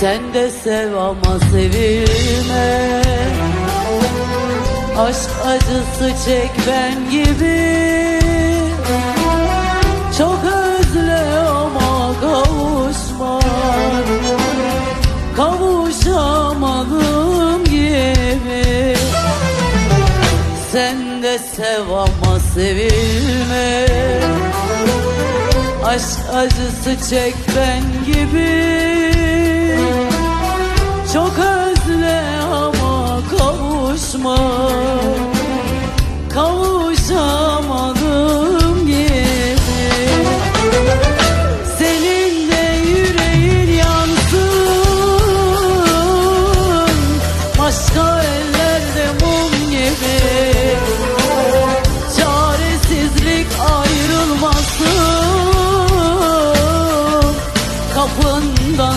Sen de sev ama sevilme. Aşk acısı çek ben gibi. Çok özle ama kavuşma. Kavuşamadım gibi. Sen de sev ama sevilme. Aşk acısı çek ben gibi özle ama kavuşma. Kavuşamadım gibi Senin de yüreğin yansın. Başka ellerde mum gibi. Çaresizlik ayrılmasın. Kapından